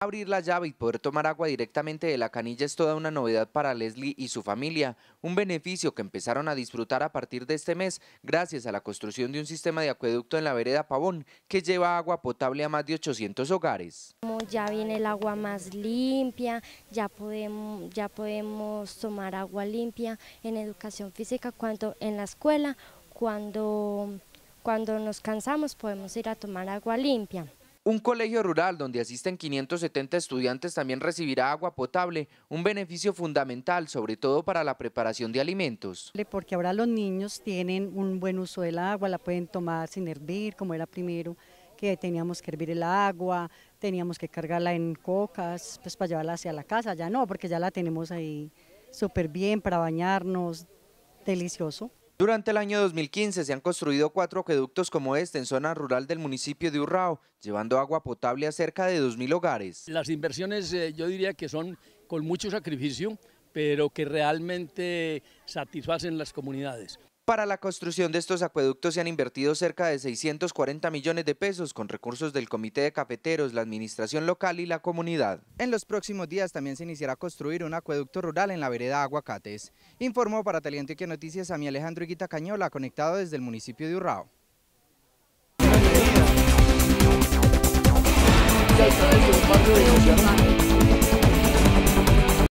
Abrir la llave y poder tomar agua directamente de la canilla es toda una novedad para Leslie y su familia, un beneficio que empezaron a disfrutar a partir de este mes gracias a la construcción de un sistema de acueducto en la vereda Pavón que lleva agua potable a más de 800 hogares. Ya viene el agua más limpia, ya podemos, tomar agua limpia en educación física en la escuela, cuando, cuando nos cansamos podemos ir a tomar agua limpia. Un colegio rural donde asisten 570 estudiantes también recibirá agua potable, un beneficio fundamental, sobre todo para la preparación de alimentos. Porque ahora los niños tienen un buen uso del agua, la pueden tomar sin hervir, como era primero, que teníamos que hervir el agua, teníamos que cargarla en cocas, pues para llevarla hacia la casa, ya no, porque ya la tenemos ahí súper bien para bañarnos, delicioso. Durante el año 2015 se han construido cuatro acueductos como este en zona rural del municipio de Urrao, llevando agua potable a cerca de 2.000 hogares. Las inversiones eh, yo diría que son con mucho sacrificio, pero que realmente satisfacen las comunidades. Para la construcción de estos acueductos se han invertido cerca de 640 millones de pesos con recursos del Comité de Cafeteros, la administración local y la comunidad. En los próximos días también se iniciará a construir un acueducto rural en la vereda Aguacates. Informó para Teleantioquia Noticias a mi Alejandro Higuita Cañola, conectado desde el municipio de Urrao.